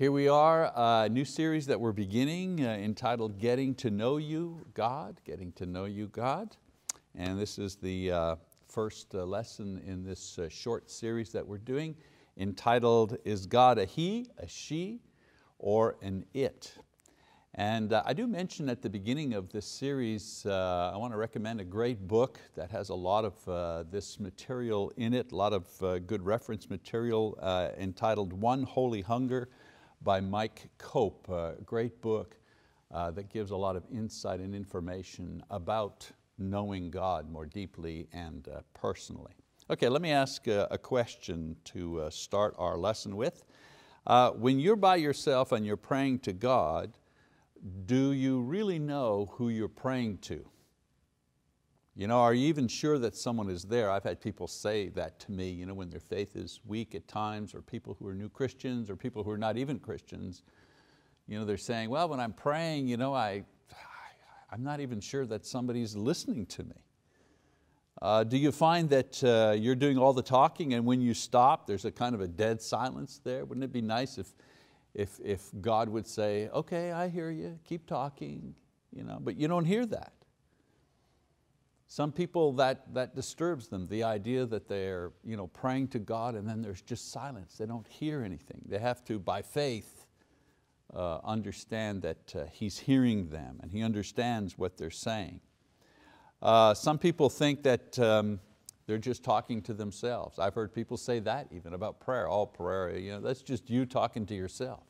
Here we are, a new series that we're beginning uh, entitled Getting to Know You, God, Getting to Know You, God. And this is the uh, first uh, lesson in this uh, short series that we're doing entitled, Is God a He, a She, or an It? And uh, I do mention at the beginning of this series, uh, I want to recommend a great book that has a lot of this material in it, a lot of good reference material entitled One Holy Hunger by Mike Cope, a great book uh, that gives a lot of insight and information about knowing God more deeply and uh, personally. Okay, let me ask uh, a question to uh, start our lesson with. when you're by yourself and you're praying to God, do you really know who you're praying to? You know, are you even sure that someone is there? I've had people say that to me you know, when their faith is weak at times, or people who are new Christians, or people who are not even Christians. You know, they're saying, well, when I'm praying, you know, I, I'm not even sure that somebody's listening to me. Uh, do you find that uh, you're doing all the talking and when you stop, there's a kind of a dead silence there? Wouldn't it be nice if if, if God would say, okay, I hear you, keep talking, you know, but you don't hear that. Some people that, that disturbs them, the idea that they're you know, praying to God and then there's just silence. They don't hear anything. They have to, by faith, uh, understand that uh, He's hearing them and He understands what they're saying. Uh, some people think that um, they're just talking to themselves. I've heard people say that even about prayer. All prayer, you know, that's just you talking to yourself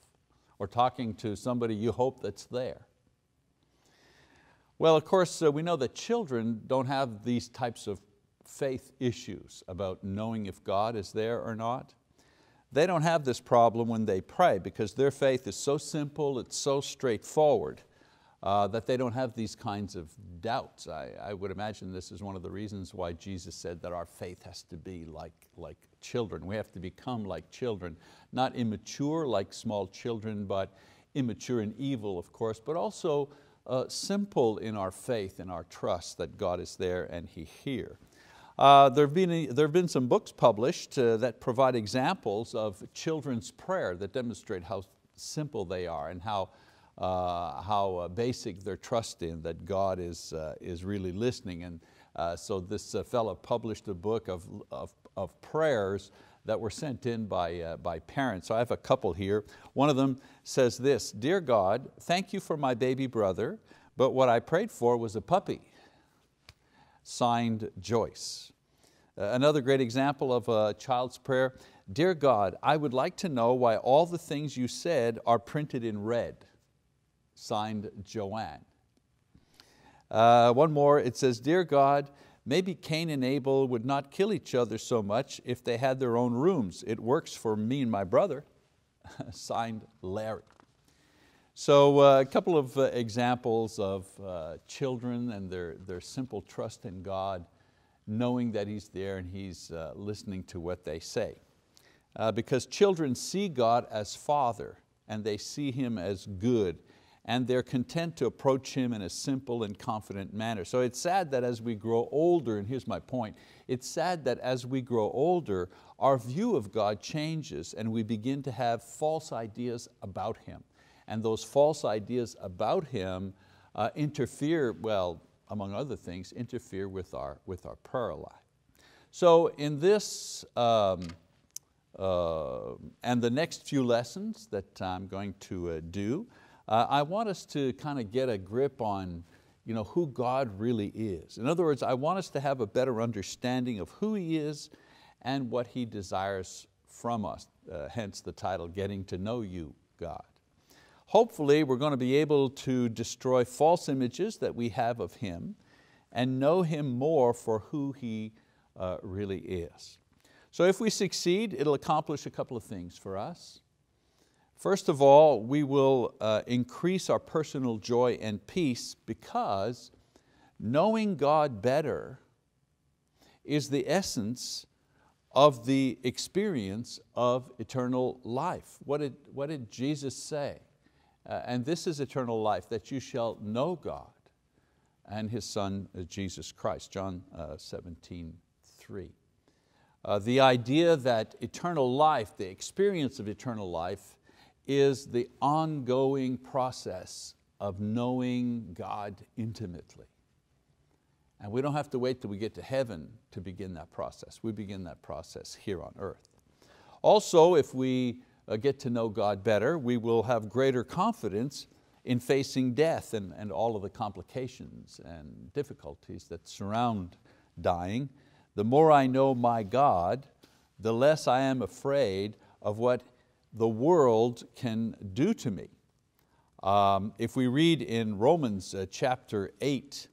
or talking to somebody you hope that's there. Well, of course, uh, we know that children don't have these types of faith issues about knowing if God is there or not. They don't have this problem when they pray because their faith is so simple, it's so straightforward uh, that they don't have these kinds of doubts. I, I, would imagine this is one of the reasons why Jesus said that our faith has to be like, like children. We have to become like children, not immature like small children, but immature in evil, of course, but also uh, simple in our faith and our trust that God is there and He here. Uh, there, have been, there have been some books published uh, that provide examples of children's prayer that demonstrate how simple they are and how uh, how uh, basic their trust in that God is, uh, is really listening. And so this fellow published a book of, of, of, prayers that were sent in by, uh, by parents. So I have a couple here. One of them says this, Dear God, thank you for my baby brother, but what I prayed for was a puppy. Signed, Joyce. Another great example of a child's prayer, Dear God, I would like to know why all the things you said are printed in red signed Joanne. Uh, one more, it says, Dear God, maybe Cain and Abel would not kill each other so much if they had their own rooms. It works for me and my brother, signed Larry. So uh, a couple of uh, examples of uh, children and their, their simple trust in God, knowing that He's there and He's uh, listening to what they say. Uh, because children see God as Father and they see Him as good and they're content to approach Him in a simple and confident manner. So it's sad that as we grow older, and here's my point, it's sad that as we grow older, our view of God changes and we begin to have false ideas about Him. And those false ideas about Him uh, interfere, well, among other things, interfere with our, with our prayer life. So in this, um, uh, and the next few lessons that I'm going to uh, do, uh, I want us to kind of get a grip on you know, who God really is. In other words, I want us to have a better understanding of who He is and what He desires from us, uh, hence the title, Getting to Know You, God. Hopefully we're going to be able to destroy false images that we have of Him and know Him more for who He uh, really is. So if we succeed, it'll accomplish a couple of things for us. First of all, we will uh, increase our personal joy and peace because knowing God better is the essence of the experience of eternal life. What did, what did Jesus say? Uh, and this is eternal life, that you shall know God and His Son, uh, Jesus Christ, John uh, 17, 3. Uh, the idea that eternal life, the experience of eternal life, is the ongoing process of knowing God intimately. And we don't have to wait till we get to heaven to begin that process. We begin that process here on earth. Also, if we uh, get to know God better, we will have greater confidence in facing death and, and all of the complications and difficulties that surround dying. The more I know my God, the less I am afraid of what the world can do to me. Um, if we read in Romans uh, chapter 8,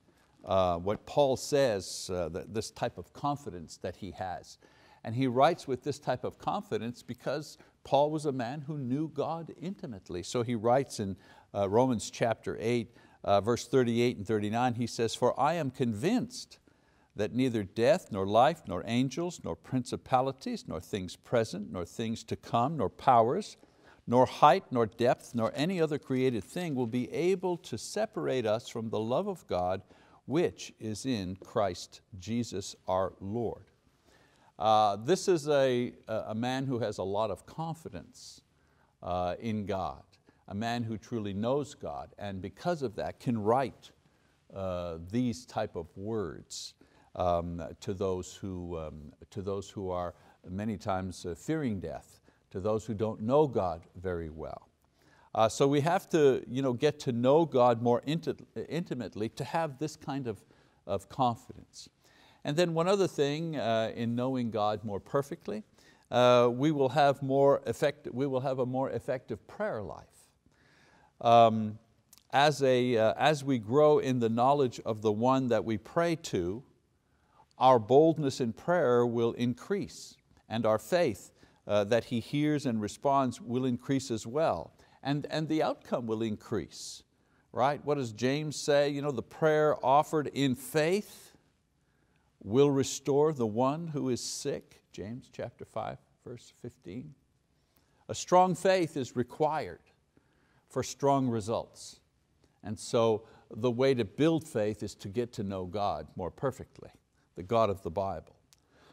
uh, what Paul says, uh, this type of confidence that he has. And he writes with this type of confidence because Paul was a man who knew God intimately. So he writes in uh, Romans chapter 8, uh, verse 38 and 39, he says, For I am convinced that neither death, nor life, nor angels, nor principalities, nor things present, nor things to come, nor powers, nor height, nor depth, nor any other created thing will be able to separate us from the love of God which is in Christ Jesus our Lord. Uh, this is a, a man who has a lot of confidence uh, in God, a man who truly knows God, and because of that can write uh, these type of words um, to, those who, um, to those who are many times uh, fearing death, to those who don't know God very well. Uh, so we have to you know, get to know God more intimately to have this kind of, of confidence. And then one other thing uh, in knowing God more perfectly, uh, we, will have more effect, we will have a more effective prayer life. Um, as, a, uh, as we grow in the knowledge of the one that we pray to, our boldness in prayer will increase and our faith uh, that He hears and responds will increase as well. And, and the outcome will increase, right? What does James say? You know, the prayer offered in faith will restore the one who is sick. James chapter 5, verse 15. A strong faith is required for strong results. And so the way to build faith is to get to know God more perfectly the God of the Bible.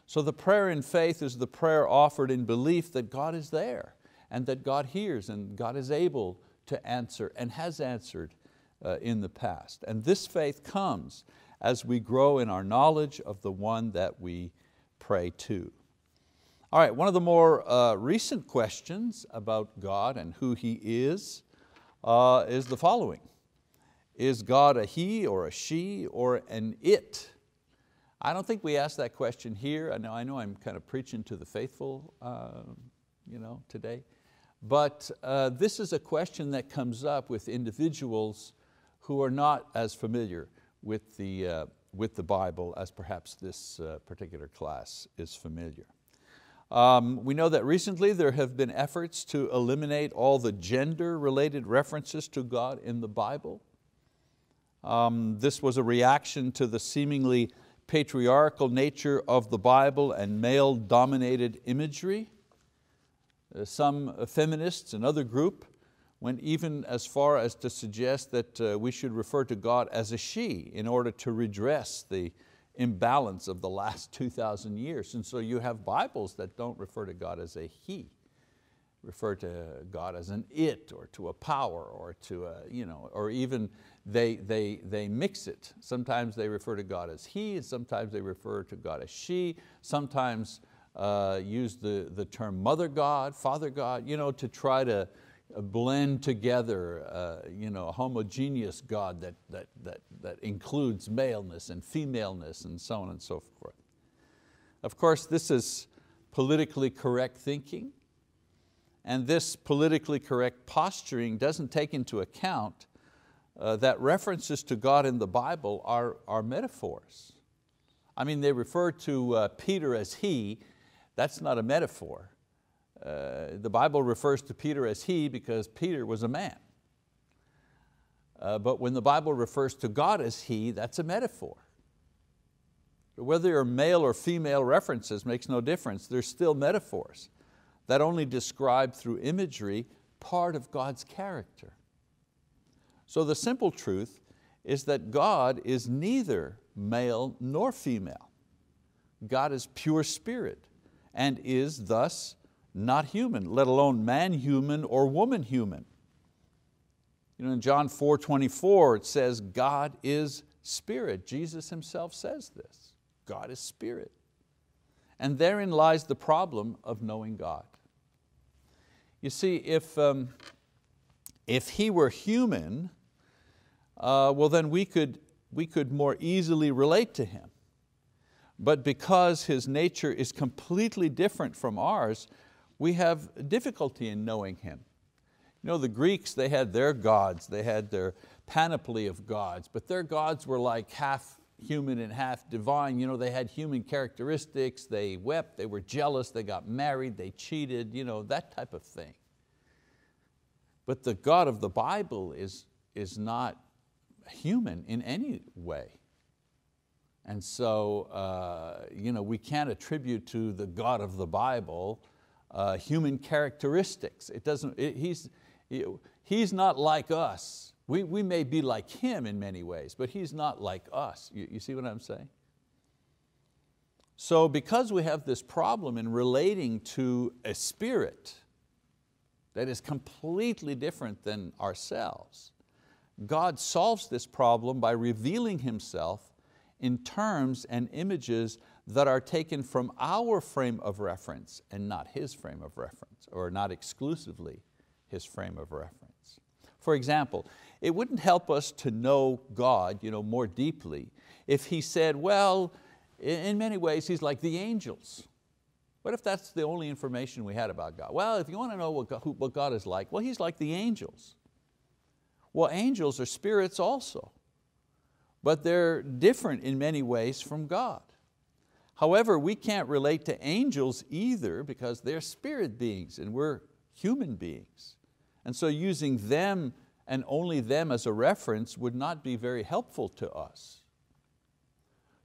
So the prayer in faith is the prayer offered in belief that God is there and that God hears and God is able to answer and has answered uh, in the past. And this faith comes as we grow in our knowledge of the one that we pray to. All right, one of the more uh, recent questions about God and who He is uh, is the following. Is God a He or a she or an it? I don't think we ask that question here. I know, I know I'm kind of preaching to the faithful uh, you know, today, but uh, this is a question that comes up with individuals who are not as familiar with the, uh, with the Bible as perhaps this uh, particular class is familiar. Um, we know that recently there have been efforts to eliminate all the gender-related references to God in the Bible. Um, this was a reaction to the seemingly patriarchal nature of the Bible and male-dominated imagery. Uh, some feminists, another group, went even as far as to suggest that uh, we should refer to God as a she in order to redress the imbalance of the last 2,000 years. And so you have Bibles that don't refer to God as a he, refer to God as an it or to a power or to a, you know, or even they, they, they mix it. Sometimes they refer to God as he, and sometimes they refer to God as she, sometimes uh, use the, the term mother God, father God, you know, to try to uh, blend together uh, you know, a homogeneous God that, that, that, that includes maleness and femaleness and so on and so forth. Of course, this is politically correct thinking, and this politically correct posturing doesn't take into account uh, that references to God in the Bible are, are metaphors. I mean, they refer to uh, Peter as he, that's not a metaphor. Uh, the Bible refers to Peter as he because Peter was a man. Uh, but when the Bible refers to God as he, that's a metaphor. Whether you're male or female references makes no difference, they're still metaphors that only describe through imagery part of God's character. So the simple truth is that God is neither male nor female. God is pure spirit and is thus not human, let alone man human or woman human. You know, in John 4, 24, it says, God is spirit. Jesus himself says this. God is spirit. And therein lies the problem of knowing God. You see, if, um, if He were human, uh, well then we could, we could more easily relate to Him. But because His nature is completely different from ours, we have difficulty in knowing Him. You know, the Greeks, they had their gods, they had their panoply of gods, but their gods were like half human and half divine. You know, they had human characteristics, they wept, they were jealous, they got married, they cheated, you know, that type of thing. But the God of the Bible is, is not human in any way. And so uh, you know, we can't attribute to the God of the Bible uh, human characteristics. It doesn't, it, he's, he's not like us. We, we may be like Him in many ways, but He's not like us. You, you see what I'm saying? So because we have this problem in relating to a spirit that is completely different than ourselves, God solves this problem by revealing Himself in terms and images that are taken from our frame of reference and not His frame of reference, or not exclusively His frame of reference. For example, it wouldn't help us to know God you know, more deeply if He said, well, in many ways He's like the angels. What if that's the only information we had about God? Well, if you want to know what God, who, what God is like, well, He's like the angels. Well, angels are spirits also, but they're different in many ways from God. However, we can't relate to angels either because they're spirit beings and we're human beings. And so using them and only them as a reference would not be very helpful to us.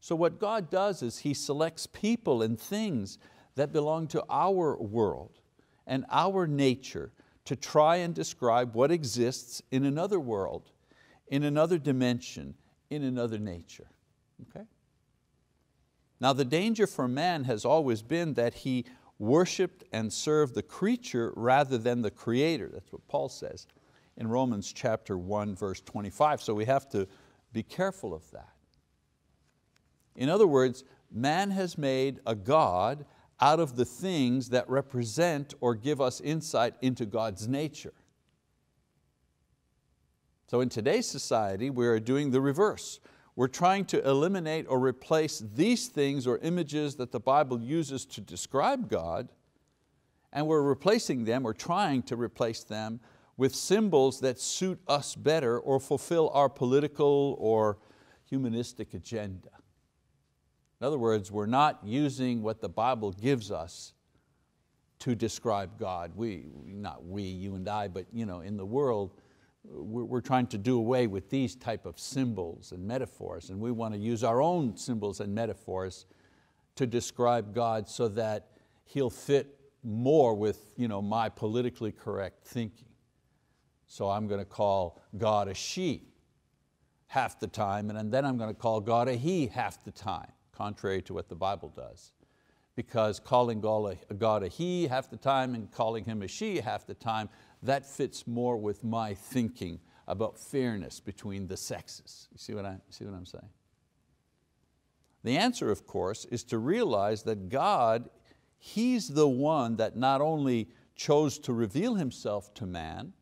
So what God does is He selects people and things that belong to our world and our nature to try and describe what exists in another world, in another dimension, in another nature. Okay? Now the danger for man has always been that he worshiped and served the creature rather than the creator. That's what Paul says in Romans chapter 1, verse 25. So we have to be careful of that. In other words, man has made a God out of the things that represent or give us insight into God's nature. So in today's society, we are doing the reverse. We're trying to eliminate or replace these things or images that the Bible uses to describe God, and we're replacing them or trying to replace them with symbols that suit us better or fulfill our political or humanistic agenda. In other words, we're not using what the Bible gives us to describe God. We, not we, you and I, but you know, in the world, we're trying to do away with these type of symbols and metaphors, and we want to use our own symbols and metaphors to describe God so that He'll fit more with you know, my politically correct thinking. So I'm going to call God a she half the time, and then I'm going to call God a he half the time, contrary to what the Bible does. Because calling God a, God a he half the time and calling him a she half the time, that fits more with my thinking about fairness between the sexes. You see what, I, see what I'm saying? The answer, of course, is to realize that God, He's the one that not only chose to reveal Himself to man,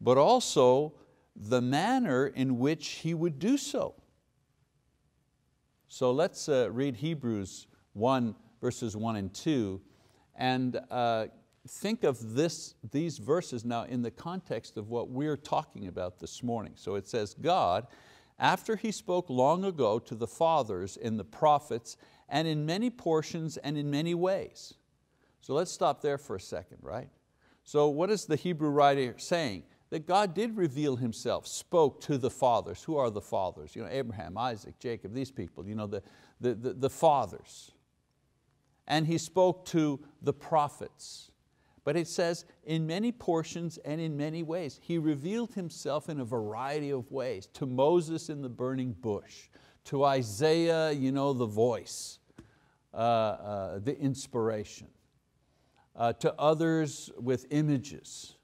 but also the manner in which he would do so. So let's uh, read Hebrews 1 verses 1 and 2 and uh, think of this, these verses now in the context of what we're talking about this morning. So it says, God, after He spoke long ago to the fathers in the prophets and in many portions and in many ways. So let's stop there for a second, right? So what is the Hebrew writer saying? That God did reveal Himself, spoke to the fathers. Who are the fathers? You know, Abraham, Isaac, Jacob, these people, you know, the, the, the, the fathers. And He spoke to the prophets. But it says, in many portions and in many ways. He revealed Himself in a variety of ways. To Moses in the burning bush, to Isaiah, you know, the voice, uh, uh, the inspiration. uh, to others with images.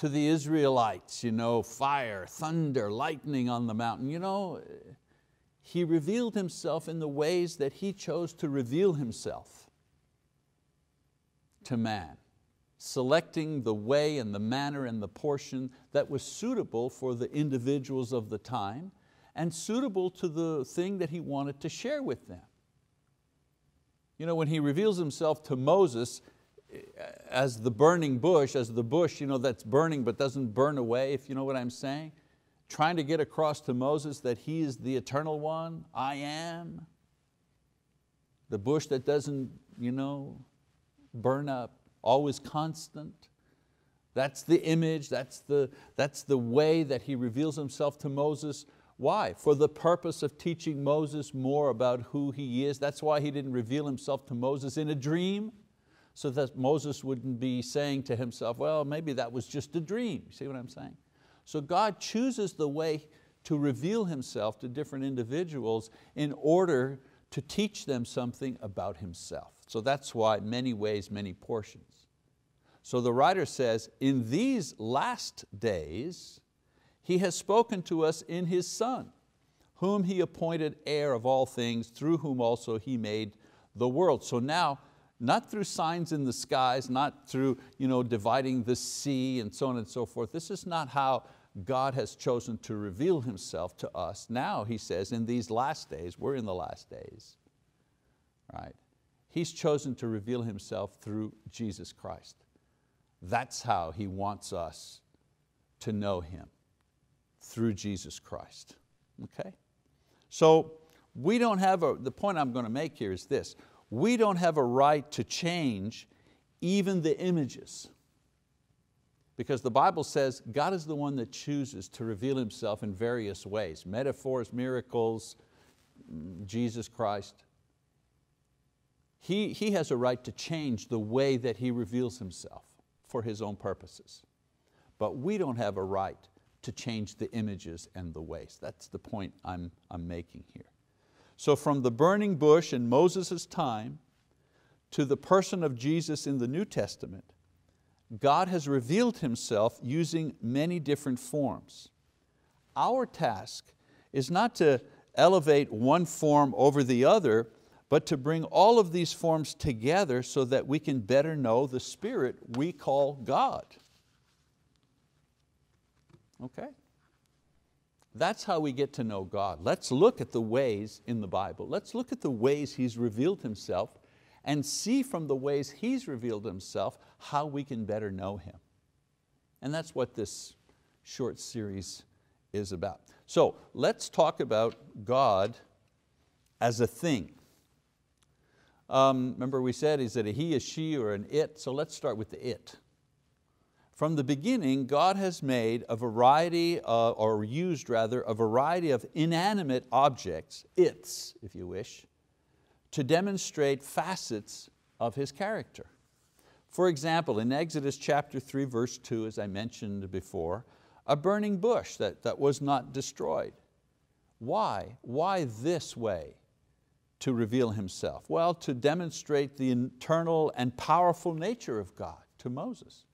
To the Israelites, you know, fire, thunder, lightning on the mountain. You know, He revealed Himself in the ways that He chose to reveal Himself to man, selecting the way and the manner and the portion that was suitable for the individuals of the time and suitable to the thing that He wanted to share with them. You know, when He reveals Himself to Moses, as the burning bush, as the bush you know, that's burning but doesn't burn away, if you know what I'm saying. Trying to get across to Moses that He is the eternal one, I am. The bush that doesn't you know, burn up, always constant. That's the image, that's the, that's the way that He reveals Himself to Moses. Why? For the purpose of teaching Moses more about who He is. That's why He didn't reveal Himself to Moses in a dream so that Moses wouldn't be saying to himself, well, maybe that was just a dream. You see what I'm saying? So God chooses the way to reveal Himself to different individuals in order to teach them something about Himself. So that's why many ways, many portions. So the writer says, in these last days, He has spoken to us in His Son, whom He appointed heir of all things, through whom also He made the world. So now not through signs in the skies, not through you know, dividing the sea and so on and so forth. This is not how God has chosen to reveal Himself to us. Now He says in these last days, we're in the last days, right? He's chosen to reveal Himself through Jesus Christ. That's how He wants us to know Him, through Jesus Christ, okay? So we don't have, a, the point I'm going to make here is this, we don't have a right to change even the images. Because the Bible says God is the one that chooses to reveal Himself in various ways, metaphors, miracles, Jesus Christ. He, he has a right to change the way that He reveals Himself for His own purposes. But we don't have a right to change the images and the ways. That's the point I'm, I'm making here. So from the burning bush in Moses' time to the person of Jesus in the New Testament, God has revealed Himself using many different forms. Our task is not to elevate one form over the other, but to bring all of these forms together so that we can better know the Spirit we call God. Okay? That's how we get to know God. Let's look at the ways in the Bible. Let's look at the ways He's revealed Himself and see from the ways He's revealed Himself how we can better know Him. And that's what this short series is about. So let's talk about God as a thing. Um, remember we said, is it a he, a she, or an it? So let's start with the it. From the beginning, God has made a variety, or used rather, a variety of inanimate objects, its, if you wish, to demonstrate facets of His character. For example, in Exodus chapter 3, verse 2, as I mentioned before, a burning bush that, that was not destroyed. Why? Why this way to reveal Himself? Well, to demonstrate the internal and powerful nature of God to Moses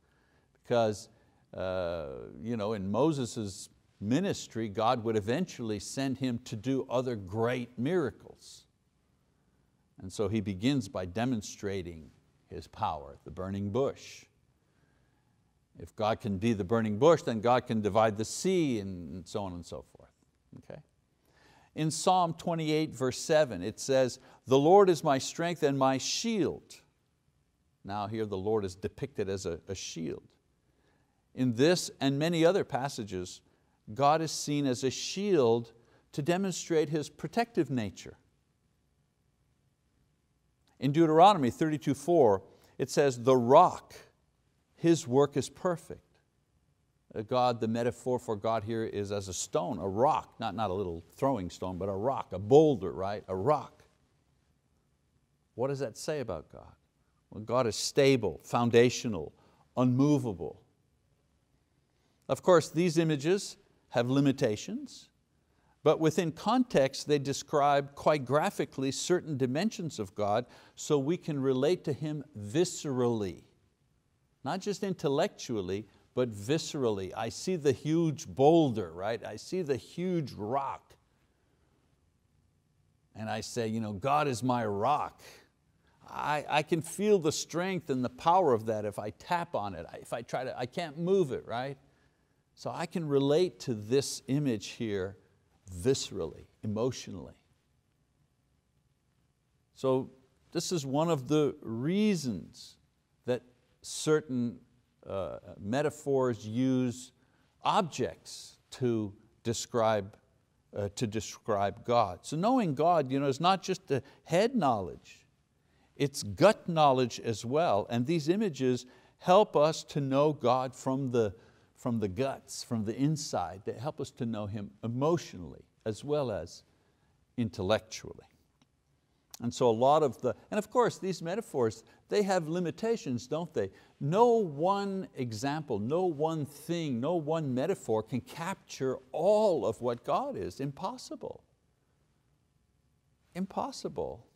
because uh, you know, in Moses' ministry, God would eventually send him to do other great miracles. And so he begins by demonstrating his power, the burning bush. If God can be the burning bush, then God can divide the sea and so on and so forth. Okay? In Psalm 28 verse 7 it says, the Lord is my strength and my shield. Now here the Lord is depicted as a, a shield. In this and many other passages, God is seen as a shield to demonstrate His protective nature. In Deuteronomy 32:4, it says, the rock, His work is perfect. Uh, God, the metaphor for God here is as a stone, a rock, not, not a little throwing stone, but a rock, a boulder, right? A rock. What does that say about God? Well, God is stable, foundational, unmovable. Of course, these images have limitations, but within context they describe quite graphically certain dimensions of God so we can relate to Him viscerally. not just intellectually, but viscerally. I see the huge boulder, right? I see the huge rock. And I say, you know, God is my rock. I, I can feel the strength and the power of that if I tap on it, if I try to, I can't move it, right? So I can relate to this image here viscerally, emotionally. So this is one of the reasons that certain uh, metaphors use objects to describe, uh, to describe God. So knowing God you know, is not just the head knowledge, it's gut knowledge as well. And these images help us to know God from the, from the guts, from the inside. that help us to know Him emotionally as well as intellectually. And so a lot of the, and of course these metaphors, they have limitations, don't they? No one example, no one thing, no one metaphor can capture all of what God is. Impossible. Impossible.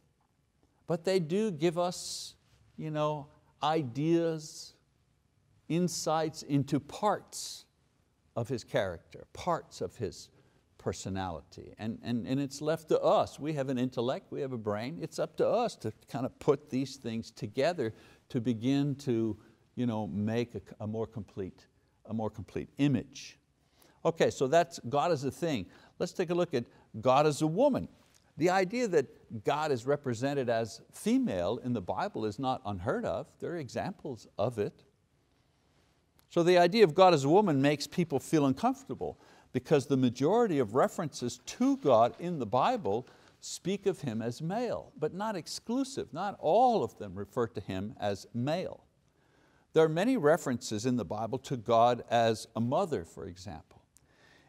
But they do give us you know, ideas, insights into parts of His character, parts of His personality. And, and, and it's left to us. We have an intellect, we have a brain. It's up to us to kind of put these things together to begin to you know, make a, a more, complete, a more complete image. Okay, so that's God as a thing. Let's take a look at God as a woman. The idea that God is represented as female in the Bible is not unheard of. There are examples of it. So the idea of God as a woman makes people feel uncomfortable because the majority of references to God in the Bible speak of Him as male, but not exclusive. Not all of them refer to Him as male. There are many references in the Bible to God as a mother, for example.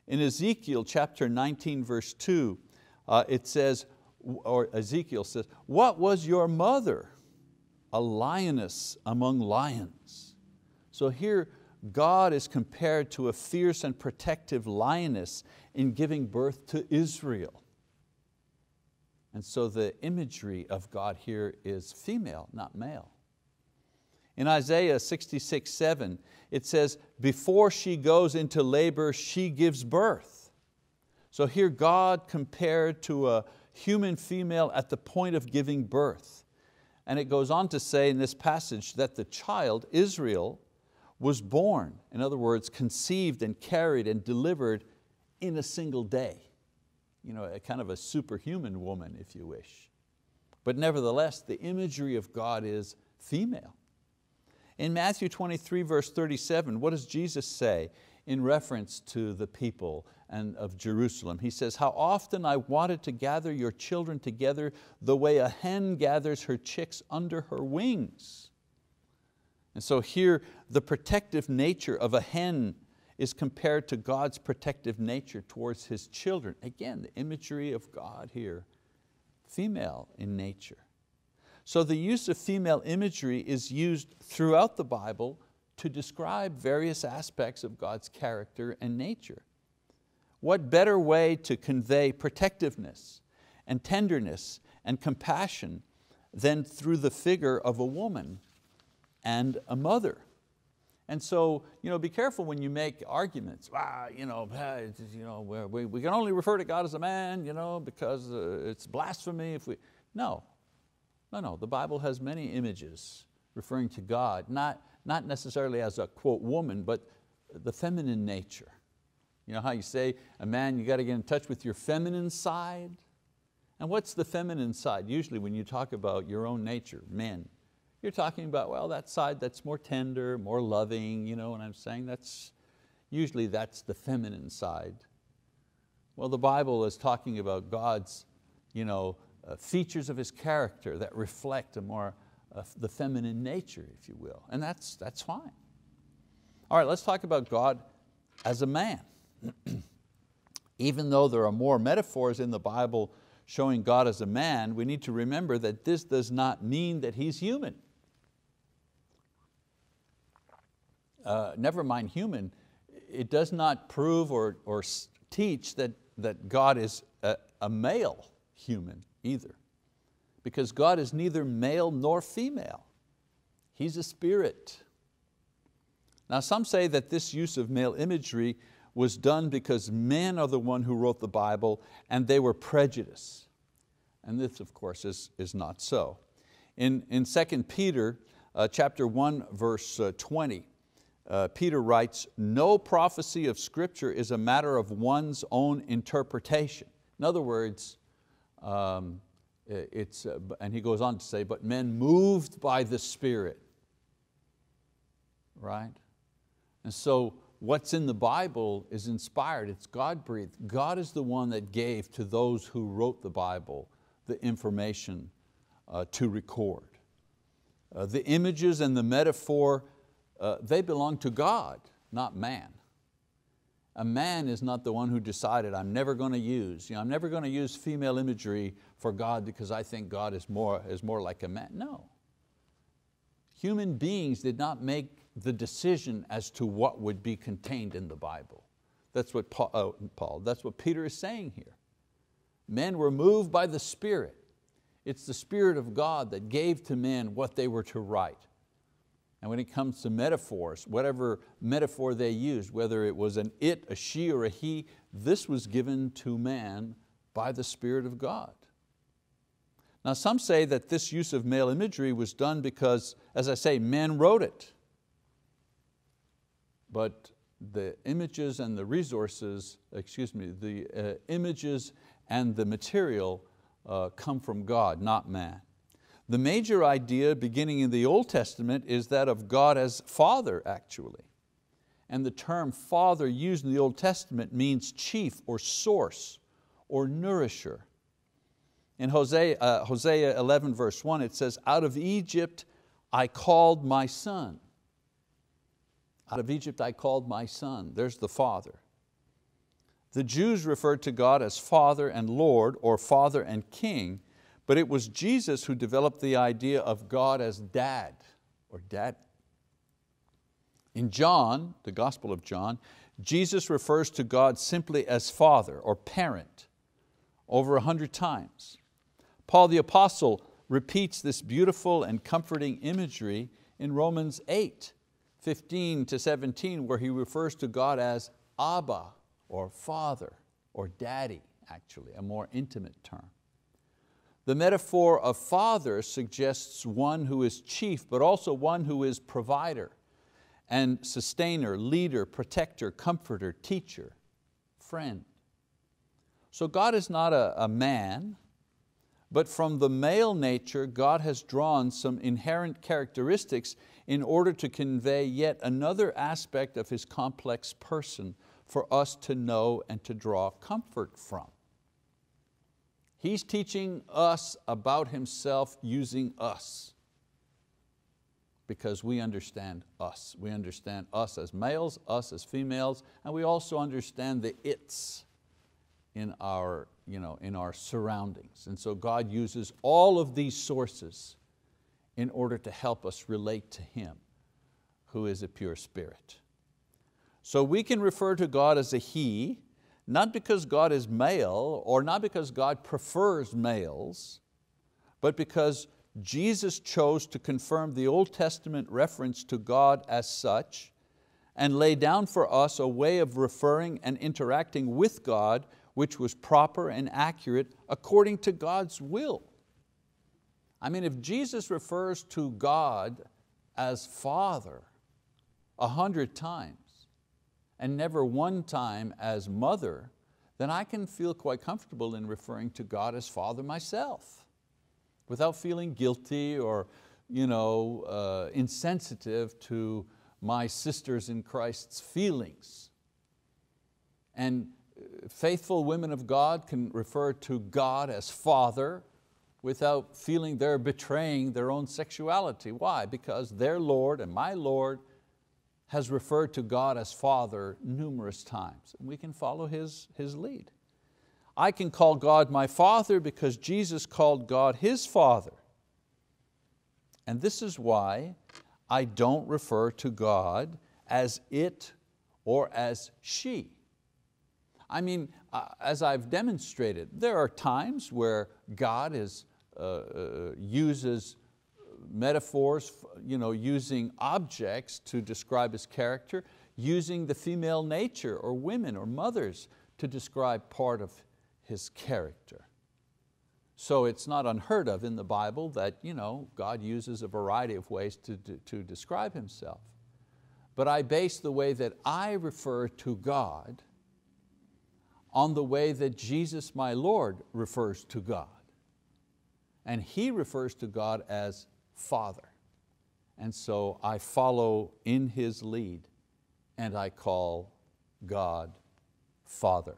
In Ezekiel chapter 19, verse 2, uh, it says, or Ezekiel says, what was your mother? A lioness among lions. So here God is compared to a fierce and protective lioness in giving birth to Israel. And so the imagery of God here is female, not male. In Isaiah 66, 7, it says, before she goes into labor, she gives birth. So here God compared to a human female at the point of giving birth. And it goes on to say in this passage that the child, Israel, was born, in other words, conceived and carried and delivered in a single day. You know, a kind of a superhuman woman, if you wish. But nevertheless, the imagery of God is female. In Matthew 23, verse 37, what does Jesus say in reference to the people and of Jerusalem? He says, how often I wanted to gather your children together the way a hen gathers her chicks under her wings and so here the protective nature of a hen is compared to God's protective nature towards His children. Again, the imagery of God here, female in nature. So the use of female imagery is used throughout the Bible to describe various aspects of God's character and nature. What better way to convey protectiveness and tenderness and compassion than through the figure of a woman and a mother. And so you know, be careful when you make arguments. You know, you know, we, we can only refer to God as a man you know, because uh, it's blasphemy if we, no. No, no, the Bible has many images referring to God, not, not necessarily as a quote woman, but the feminine nature. You know how you say, a man, you got to get in touch with your feminine side? And what's the feminine side? Usually when you talk about your own nature, men, you're talking about, well, that side that's more tender, more loving, you know what I'm saying? That's, usually that's the feminine side. Well, the Bible is talking about God's you know, uh, features of His character that reflect a more, uh, the feminine nature, if you will, and that's, that's fine. All right, let's talk about God as a man. Even though there are more metaphors in the Bible showing God as a man, we need to remember that this does not mean that He's human. Uh, never mind human, it does not prove or, or teach that, that God is a, a male human either. Because God is neither male nor female. He's a spirit. Now some say that this use of male imagery was done because men are the one who wrote the Bible and they were prejudiced. And this of course is, is not so. In, in 2 Peter uh, chapter 1 verse uh, 20, uh, Peter writes, no prophecy of scripture is a matter of one's own interpretation. In other words, um, it's, uh, and he goes on to say, but men moved by the Spirit, right? And so what's in the Bible is inspired, it's God breathed. God is the one that gave to those who wrote the Bible the information uh, to record. Uh, the images and the metaphor, uh, they belong to God, not man. A man is not the one who decided, I'm never going to use, you know, I'm never going to use female imagery for God because I think God is more, is more like a man. No. Human beings did not make the decision as to what would be contained in the Bible. That's what Paul, oh, Paul, that's what Peter is saying here. Men were moved by the Spirit. It's the Spirit of God that gave to men what they were to write. And when it comes to metaphors, whatever metaphor they used, whether it was an it, a she, or a he, this was given to man by the Spirit of God. Now some say that this use of male imagery was done because, as I say, men wrote it but the images and the resources, excuse me, the uh, images and the material uh, come from God, not man. The major idea beginning in the Old Testament is that of God as Father actually. And the term father used in the Old Testament means chief or source or nourisher. In Hosea, uh, Hosea 11 verse 1 it says, out of Egypt I called my son. Out of Egypt I called my son. There's the Father. The Jews referred to God as Father and Lord or Father and King, but it was Jesus who developed the idea of God as dad or dad. In John, the Gospel of John, Jesus refers to God simply as Father or parent over a hundred times. Paul the Apostle repeats this beautiful and comforting imagery in Romans 8. 15 to 17 where he refers to God as Abba or Father or Daddy actually, a more intimate term. The metaphor of father suggests one who is chief, but also one who is provider and sustainer, leader, protector, comforter, teacher, friend. So God is not a, a man, but from the male nature, God has drawn some inherent characteristics in order to convey yet another aspect of His complex person for us to know and to draw comfort from. He's teaching us about Himself using us because we understand us. We understand us as males, us as females, and we also understand the its in our, you know, in our surroundings. And so God uses all of these sources in order to help us relate to Him, who is a pure spirit. So we can refer to God as a He, not because God is male or not because God prefers males, but because Jesus chose to confirm the Old Testament reference to God as such and lay down for us a way of referring and interacting with God which was proper and accurate according to God's will. I mean, if Jesus refers to God as Father a hundred times and never one time as Mother, then I can feel quite comfortable in referring to God as Father myself without feeling guilty or you know, uh, insensitive to my sisters in Christ's feelings. And faithful women of God can refer to God as Father without feeling they're betraying their own sexuality. Why? Because their Lord and my Lord has referred to God as Father numerous times. And we can follow his, his lead. I can call God my Father because Jesus called God His Father. And this is why I don't refer to God as it or as she. I mean, uh, as I've demonstrated, there are times where God is, uh, uh, uses metaphors, you know, using objects to describe his character, using the female nature or women or mothers to describe part of his character. So it's not unheard of in the Bible that you know, God uses a variety of ways to, to, to describe Himself. But I base the way that I refer to God on the way that Jesus my Lord refers to God. And He refers to God as Father. And so I follow in His lead and I call God Father.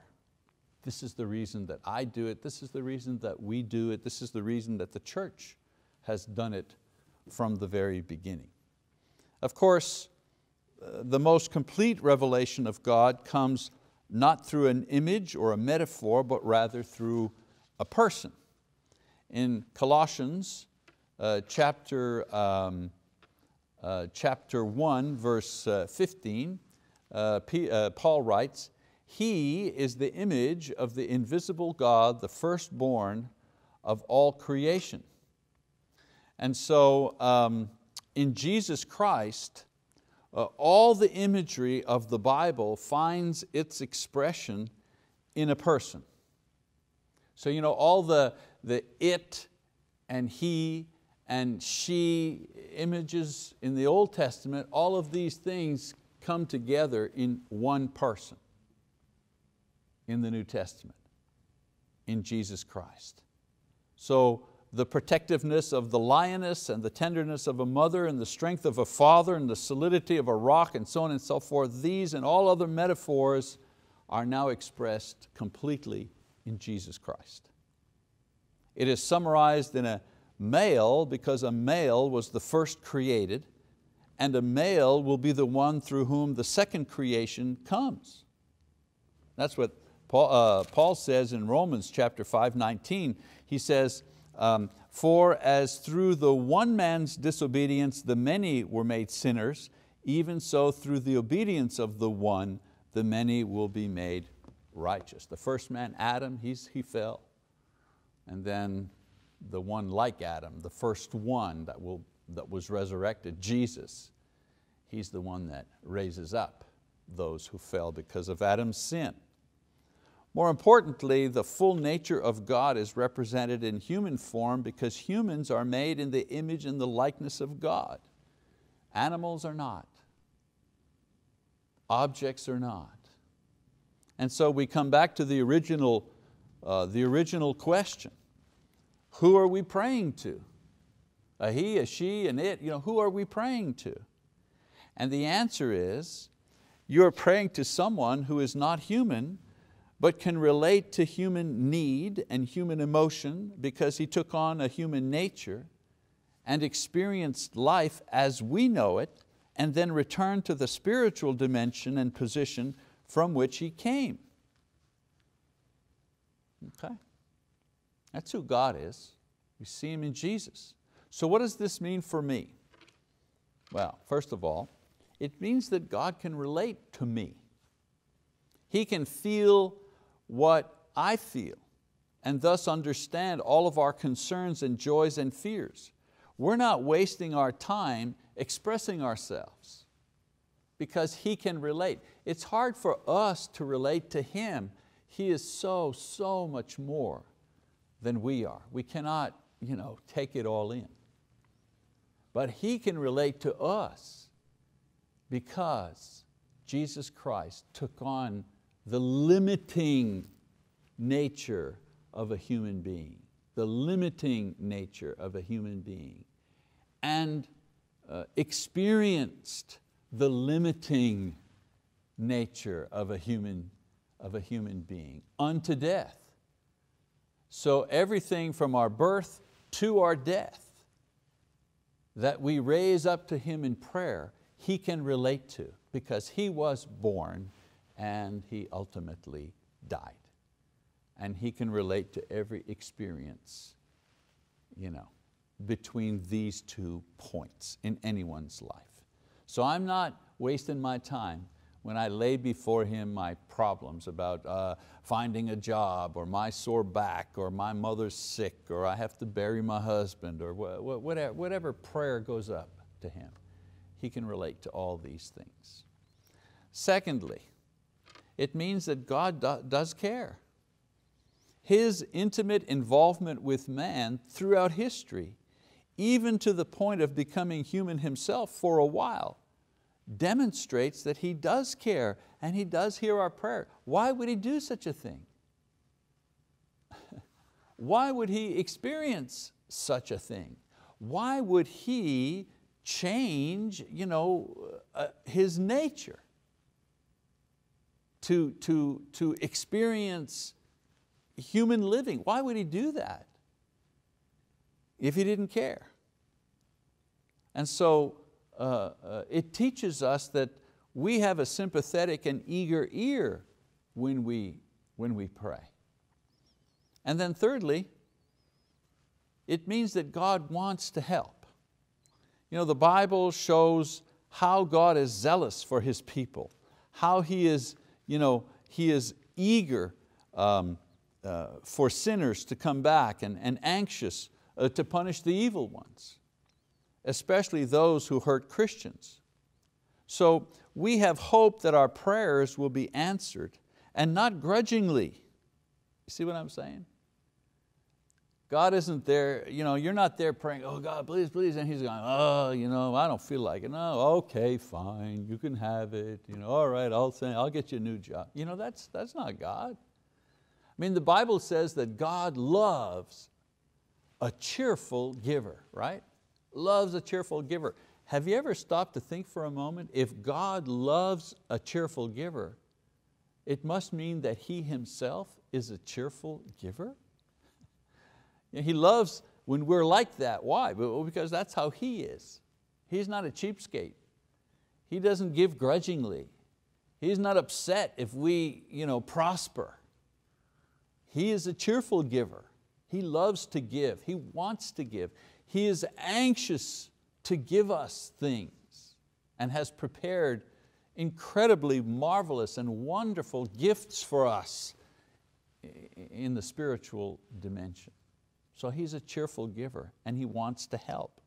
This is the reason that I do it. This is the reason that we do it. This is the reason that the church has done it from the very beginning. Of course, uh, the most complete revelation of God comes not through an image or a metaphor, but rather through a person. In Colossians uh, chapter, um, uh, chapter 1, verse uh, 15, uh, P, Paul writes, he is the image of the invisible God, the firstborn of all creation. And so um, in Jesus Christ, uh, all the imagery of the Bible finds its expression in a person. So you know, all the, the it and he and she images in the Old Testament, all of these things come together in one person in the New Testament, in Jesus Christ. So the protectiveness of the lioness and the tenderness of a mother and the strength of a father and the solidity of a rock and so on and so forth, these and all other metaphors are now expressed completely in Jesus Christ. It is summarized in a male because a male was the first created and a male will be the one through whom the second creation comes. That's what Paul, uh, Paul says in Romans chapter 5, 19, he says, um, for as through the one man's disobedience the many were made sinners, even so through the obedience of the one the many will be made righteous. The first man, Adam, he's, he fell. And then the one like Adam, the first one that, will, that was resurrected, Jesus, he's the one that raises up those who fell because of Adam's sin. More importantly, the full nature of God is represented in human form because humans are made in the image and the likeness of God. Animals are not. Objects are not. And so we come back to the original, uh, the original question. Who are we praying to? A he, a she, an it, you know, who are we praying to? And the answer is, you're praying to someone who is not human, but can relate to human need and human emotion because He took on a human nature and experienced life as we know it and then returned to the spiritual dimension and position from which He came. Okay? That's who God is. We see Him in Jesus. So what does this mean for me? Well, first of all, it means that God can relate to me. He can feel what I feel and thus understand all of our concerns and joys and fears. We're not wasting our time expressing ourselves because He can relate. It's hard for us to relate to Him. He is so, so much more than we are. We cannot you know, take it all in. But He can relate to us because Jesus Christ took on the limiting nature of a human being, the limiting nature of a human being, and uh, experienced the limiting nature of a human, of a human being unto death. So everything from our birth to our death that we raise up to Him in prayer, He can relate to because He was born and he ultimately died. And he can relate to every experience you know, between these two points in anyone's life. So I'm not wasting my time when I lay before Him my problems about uh, finding a job or my sore back or my mother's sick or I have to bury my husband or whatever, whatever prayer goes up to Him, He can relate to all these things. Secondly, it means that God do, does care. His intimate involvement with man throughout history, even to the point of becoming human Himself for a while, demonstrates that He does care and He does hear our prayer. Why would He do such a thing? Why would He experience such a thing? Why would He change you know, uh, His nature to, to, to experience human living? Why would He do that if He didn't care? And so uh, uh, it teaches us that we have a sympathetic and eager ear when we, when we pray. And then thirdly, it means that God wants to help. You know, the Bible shows how God is zealous for His people, how He is, you know, he is eager um, uh, for sinners to come back and, and anxious uh, to punish the evil ones especially those who hurt Christians. So we have hope that our prayers will be answered and not grudgingly. You see what I'm saying? God isn't there, you know, you're not there praying, oh God, please, please, and He's going, oh, you know, I don't feel like it. No, okay, fine, you can have it. You know, all right, I'll, say, I'll get you a new job. You know, that's, that's not God. I mean, the Bible says that God loves a cheerful giver, right? Loves a cheerful giver. Have you ever stopped to think for a moment, if God loves a cheerful giver, it must mean that He Himself is a cheerful giver? He loves when we're like that. Why? Because that's how He is. He's not a cheapskate. He doesn't give grudgingly. He's not upset if we you know, prosper. He is a cheerful giver. He loves to give. He wants to give. He is anxious to give us things and has prepared incredibly marvelous and wonderful gifts for us in the spiritual dimension. So He's a cheerful giver and He wants to help.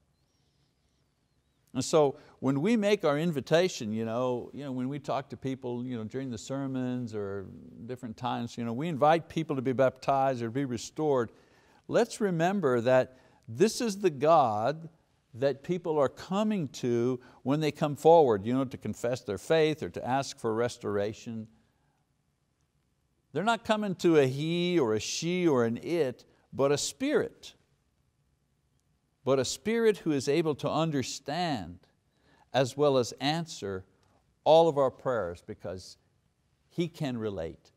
And so when we make our invitation, you know, you know, when we talk to people you know, during the sermons or different times, you know, we invite people to be baptized or be restored, let's remember that this is the God that people are coming to when they come forward you know, to confess their faith or to ask for restoration. They're not coming to a he or a she or an it, but a spirit. But a spirit who is able to understand as well as answer all of our prayers because He can relate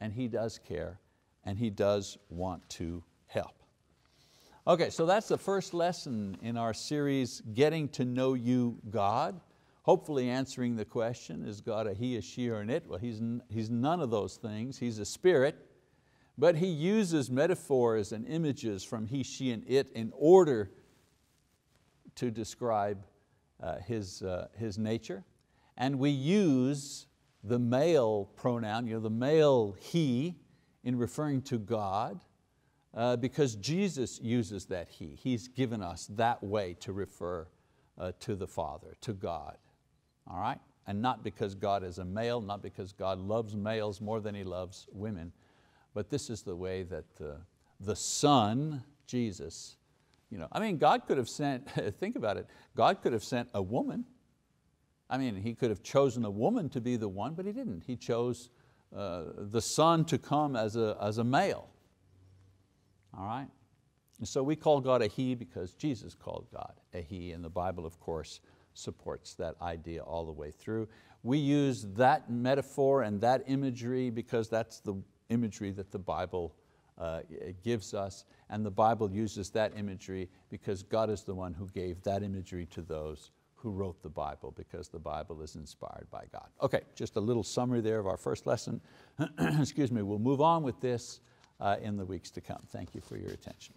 and He does care and He does want to. Okay, so that's the first lesson in our series, Getting to Know You, God. Hopefully answering the question, is God a he, a she, or an it? Well, he's, he's none of those things. He's a spirit, but He uses metaphors and images from he, she, and it in order to describe uh, his, uh, his nature. And we use the male pronoun, you know, the male he, in referring to God uh, because Jesus uses that He. He's given us that way to refer uh, to the Father, to God. All right? And not because God is a male, not because God loves males more than He loves women, but this is the way that uh, the Son, Jesus, you know, I mean, God could have sent, think about it, God could have sent a woman. I mean, He could have chosen a woman to be the one, but He didn't. He chose uh, the Son to come as a, as a male all right? And so we call God a He because Jesus called God a He, and the Bible, of course, supports that idea all the way through. We use that metaphor and that imagery because that's the imagery that the Bible uh, gives us, and the Bible uses that imagery because God is the one who gave that imagery to those who wrote the Bible because the Bible is inspired by God. Okay, just a little summary there of our first lesson. Excuse me, we'll move on with this Uh, in the weeks to come. Thank you for your attention.